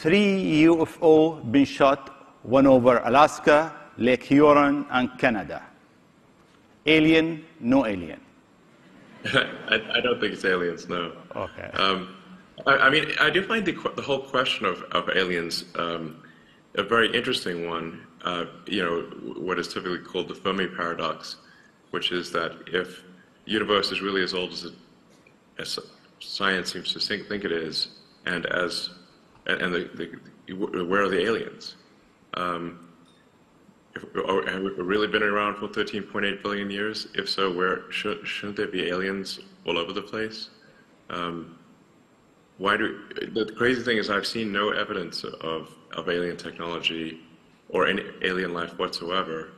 three UFO been shot, one over Alaska, Lake Huron, and Canada. Alien, no alien. I, I, don't think it's aliens, no. Okay. Um, I, I, mean, I do find the, the whole question of, of aliens um, a very interesting one. Uh, you know, what is typically called the Fermi paradox, which is that if the universe is really as old as, it, as science seems to think, think, it is, and as and the, the, where are the aliens? Um, if, have we really been around for 13.8 billion years? If so, where should, shouldn't there be aliens all over the place? Um, why do the crazy thing is I've seen no evidence of, of alien technology or any alien life whatsoever,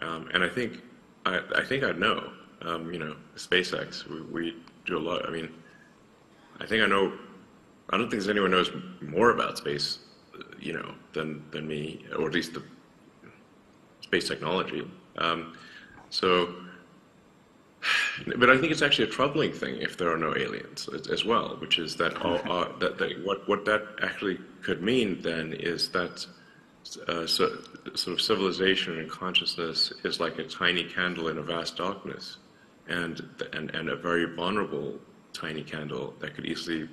um, and I think I, I think I'd know. Um, you know, SpaceX, we, we do a lot. I mean, I think I know. I don't think there's anyone knows more about space, you know, than than me, or at least the space technology. Um, so, but I think it's actually a troubling thing if there are no aliens as, as well, which is that, all, uh, that, that what what that actually could mean then is that. Uh, so, sort of civilization and consciousness is like a tiny candle in a vast darkness, and and and a very vulnerable tiny candle that could easily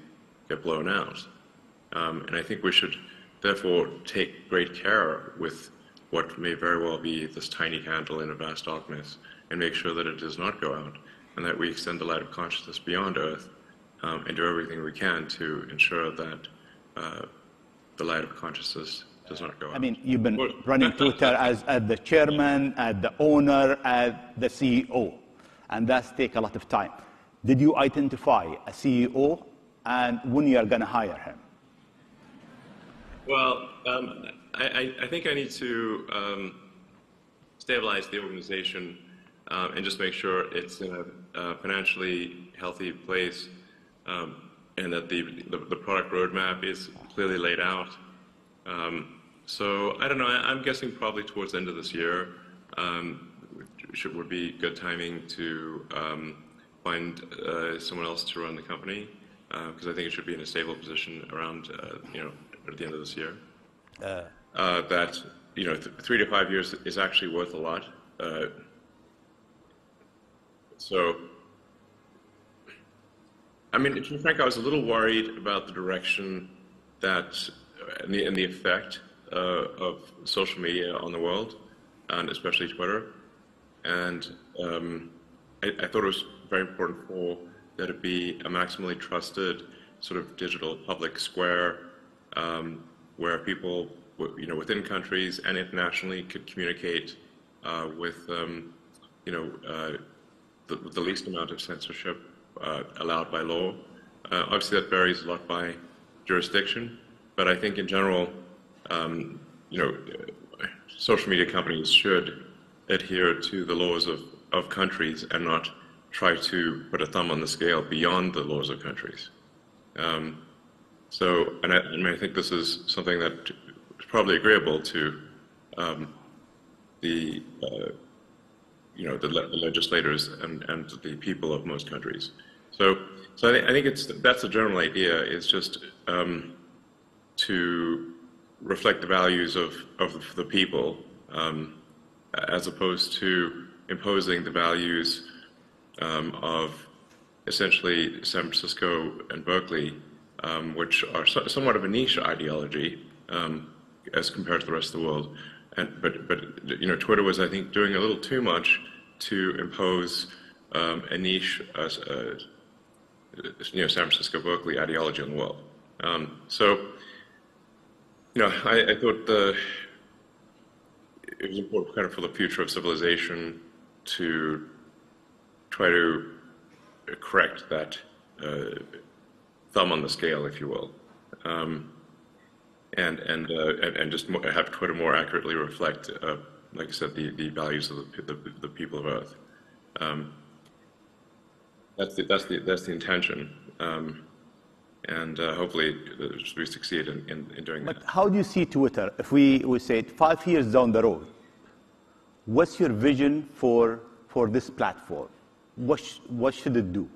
get blown out. Um, and I think we should therefore take great care with what may very well be this tiny candle in a vast darkness and make sure that it does not go out and that we extend the light of consciousness beyond Earth um, and do everything we can to ensure that uh, the light of consciousness does not go out. I mean, you've been running Twitter as, as the chairman, as the owner, as the CEO, and that's take a lot of time. Did you identify a CEO and when you are going to hire him? Well, um, I, I, think I need to um, stabilize the organization um, and just make sure it's in a, financially healthy place um, and that the, the, the, product roadmap is clearly laid out. Um, so I don't know, I, am guessing probably towards the end of this year um, should, would be good timing to find uh, someone else to run the company because uh, I think it should be in a stable position around, uh, you know, at the end of this year. Uh, uh, that you know, th- three to five years is actually worth a lot. Uh, so, I mean, to be frank, I was a little worried about the direction that and the, and the effect uh, of social media on the world, and especially Twitter. And um, I, I, thought it was very important for there to be a maximally trusted sort of digital public square um, where people you know, within countries and internationally could communicate uh, with, um, you know, uh, the, the, least amount of censorship uh, allowed by law. Uh, obviously, that varies a lot by jurisdiction, but I think in general, um, you know, social media companies should adhere to the laws of, of countries and not try to put a thumb on the scale beyond the laws of countries. Um, so, and I, and I, think this is something that is probably agreeable to um, the uh, you know the, le- the, legislators and, and the people of most countries. So so I, th- I think it's that's the general idea is just um, to reflect the values of of the people um, as opposed to imposing the values um, of essentially San Francisco and Berkeley, um, which are so- somewhat of a niche ideology. Um, as compared to the rest of the world. And, but, but you know, Twitter was, I think, doing a little too much to impose um, a niche, uh, uh, you know, San Francisco Berkeley ideology on the world. Um, so, you know, I, I thought the, it was important kind of for the future of civilization to try to correct that uh, thumb on the scale, if you will. Um, and and uh, and, and, just have Twitter more accurately reflect, uh, like I said, the, the values of the, the, the people of Earth. Um, that's the that's the that's the intention, um, and uh, hopefully uh, we succeed in, in, in doing but that. But how do you see Twitter? If we we say five years down the road, what's your vision for for this platform? What sh- what should it do?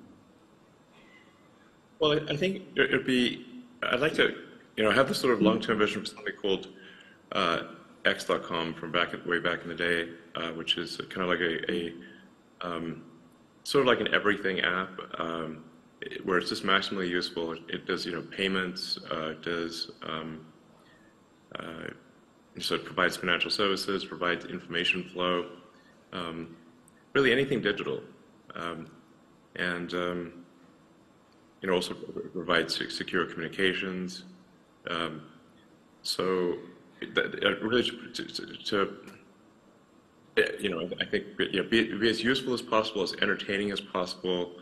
Well, I think it'd be. I'd like to you know, have this sort of long-term vision for something called uh, X.com from back way back in the day, uh, which is kind of like a, a um, sort of like an everything app um, where it's just maximally useful. It does, you know, payments, uh, does um, uh, so it provides financial services, provides information flow, um, really anything digital, and um, you know also provides secure communications. Um, so that, really to, to, to, you know I think know, be, be, as useful as possible, as entertaining as possible,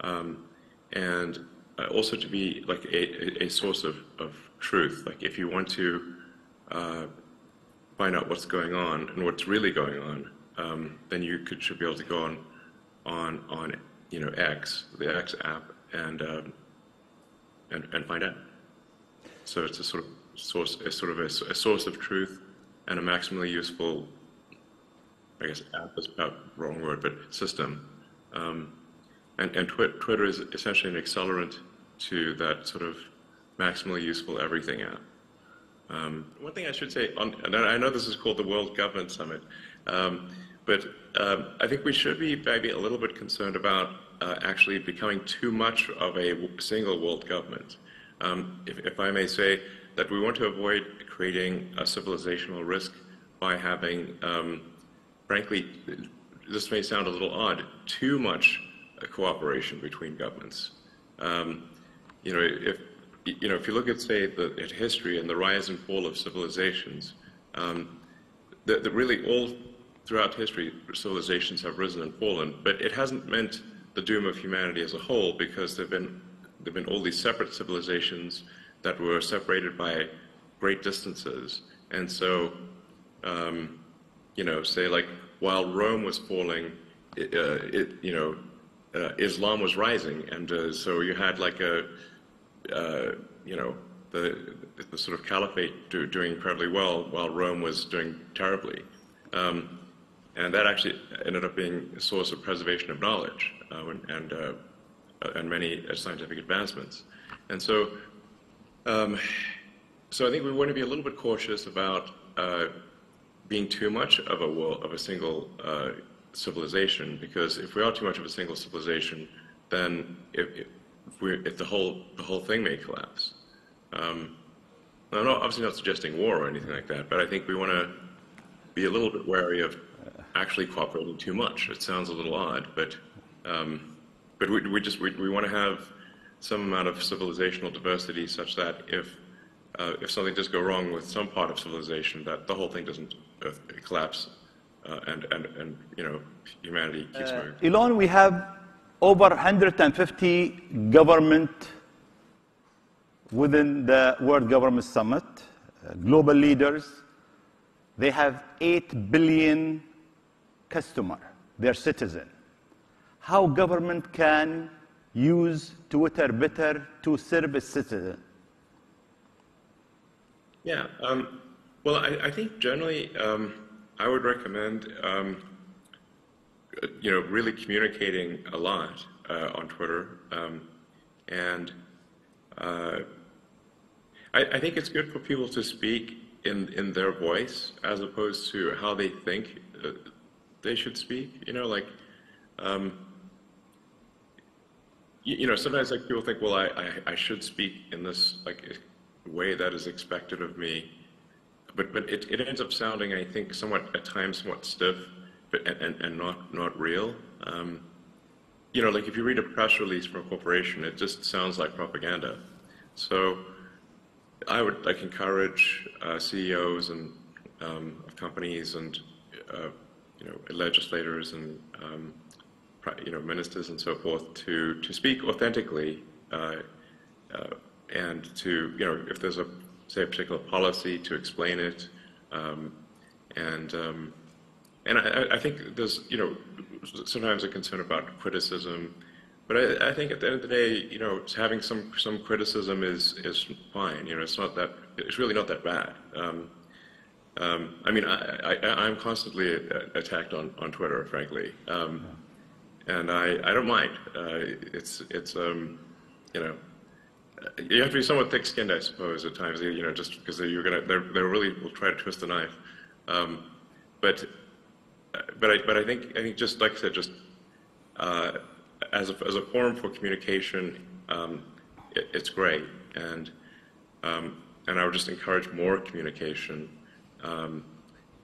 um, and uh, also to be like a, a source of, of truth. Like if you want to uh, find out what's going on and what's really going on, um, then you could, should be able to go on, on, on you know, X, the X app, and, um, and, and find out. So it's a sort of source, a sort of a, a source of truth and a maximally useful, I guess app is about wrong word, but system. Um, and and twi Twitter is essentially an accelerant to that sort of maximally useful everything app. Um, one thing I should say, on, I know this is called the World Government Summit, um, but um, I think we should be maybe a little bit concerned about uh, actually becoming too much of a single world government. Um, if, if, I may say that we want to avoid creating a civilizational risk by having, um, frankly, this may sound a little odd, too much cooperation between governments. Um, you know, if you know, if you look at, say, the, at history and the rise and fall of civilizations, um, that, that really all throughout history, civilizations have risen and fallen, but it hasn't meant the doom of humanity as a whole because there've been there've been all these separate civilizations that were separated by great distances, and so um, you know, say like while Rome was falling, it, uh, it you know, uh, Islam was rising, and uh, so you had like a uh, you know, the, the sort of caliphate do, doing incredibly well while Rome was doing terribly. Um, and that actually ended up being a source of preservation of knowledge uh, and, uh, and many scientific advancements. And so, um, so I think we want to be a little bit cautious about uh, being too much of a world, of a single uh, civilization, because if we are too much of a single civilization, then if, if, if the whole the whole thing may collapse. Um, I'm not, obviously not suggesting war or anything like that, but I think we want to be a little bit wary of actually cooperating too much. It sounds a little odd, but um, but we, we just we, we want to have some amount of civilizational diversity such that if uh, if something does go wrong with some part of civilization, that the whole thing doesn't uh, collapse, uh, and and and you know humanity keeps uh, moving. Elon, we have over 150 government within the World Government Summit, uh, global leaders. They have 8 billion customer, their citizen. How government can use Twitter better to serve its citizen? Yeah, um, well, I, I, think generally um, I would recommend um, you know, really communicating a lot uh, on Twitter. Um, and uh, I, I, think it's good for people to speak in, in their voice as opposed to how they think uh, they should speak. You know, like, um, you, you, know, sometimes like people think, well, I, I, I should speak in this like way that is expected of me. But, but it, it ends up sounding, I think, somewhat at times somewhat stiff but, and, and not, not real. Um, you know, like if you read a press release from a corporation, it just sounds like propaganda. So I would like encourage uh, CEOs and um, of companies and uh, you know legislators and um, you know ministers and so forth to to speak authentically uh, uh, and to you know if there's a say a particular policy to explain it um, and um, and I, I, think there's, you know, sometimes a concern about criticism, but I, I, think at the end of the day, you know, having some some criticism is is fine. You know, it's not that it's really not that bad. Um, um, I mean, I, am constantly attacked on, on Twitter, frankly, um, and I, I don't mind. Uh, it's it's um, you know, you have to be somewhat thick-skinned, I suppose, at times. You know, just because you're gonna, they're, they really will try to twist the knife. Um, but, but I, but I think, I think just like I said, just uh, as a, as a forum for communication, um, it, it's great, and um, and I would just encourage more communication. Um,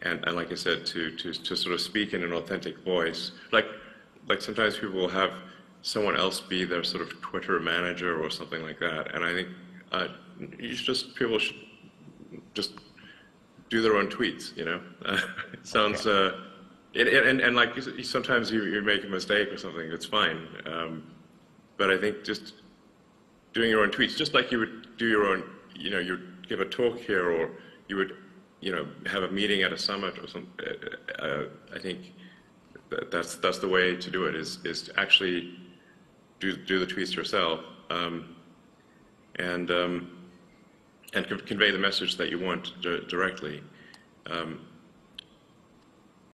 and, and like I said, to, to, to sort of speak in an authentic voice. Like, like sometimes people will have someone else be their sort of Twitter manager or something like that. And I think uh, you just people should just do their own tweets. You know, it sounds. Uh, it, it, and, and like sometimes you, you make a mistake or something, it's fine. Um, but I think just doing your own tweets, just like you would do your own, you know, you give a talk here or you would you know, have a meeting at a summit or something. Uh, uh, I think that that's that's the way to do it. Is is to actually do do the tweets yourself um, and um, and convey the message that you want directly. Um,